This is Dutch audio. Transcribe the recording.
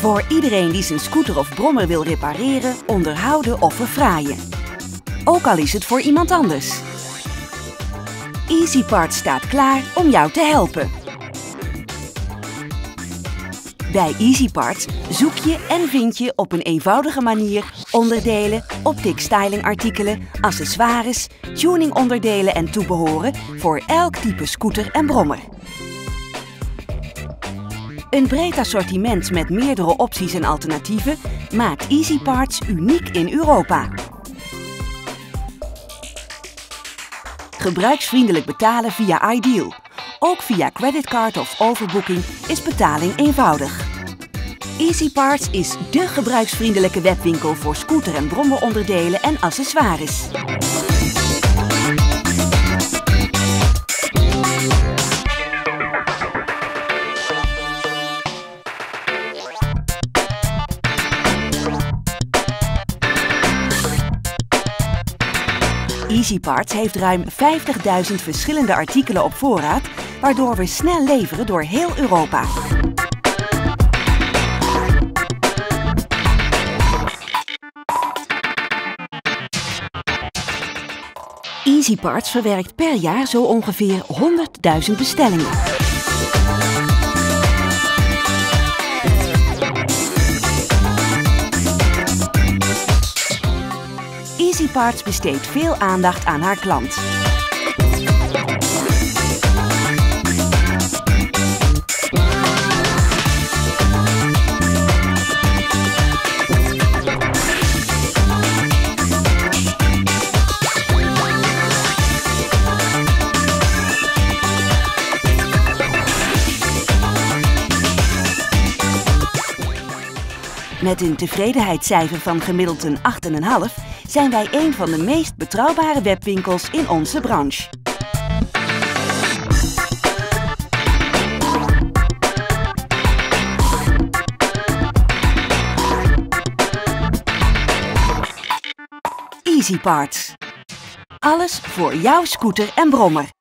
Voor iedereen die zijn scooter of brommer wil repareren, onderhouden of verfraaien. Ook al is het voor iemand anders. Easy Parts staat klaar om jou te helpen. Bij Easy Parts zoek je en vind je op een eenvoudige manier onderdelen, optic styling artikelen, accessoires, tuningonderdelen en toebehoren voor elk type scooter en brommer. Een breed assortiment met meerdere opties en alternatieven maakt Easy Parts uniek in Europa. Gebruiksvriendelijk betalen via Ideal. Ook via creditcard of overbooking is betaling eenvoudig. Easy Parts is dé gebruiksvriendelijke webwinkel voor scooter- en brommeronderdelen en accessoires. Easy Parts heeft ruim 50.000 verschillende artikelen op voorraad, waardoor we snel leveren door heel Europa. Easy Parts verwerkt per jaar zo ongeveer 100.000 bestellingen. Easy Parts besteedt veel aandacht aan haar klant. Met een tevredenheidscijfer van gemiddeld een 8,5 zijn wij een van de meest betrouwbare webwinkels in onze branche. Easy Parts. Alles voor jouw scooter en brommer.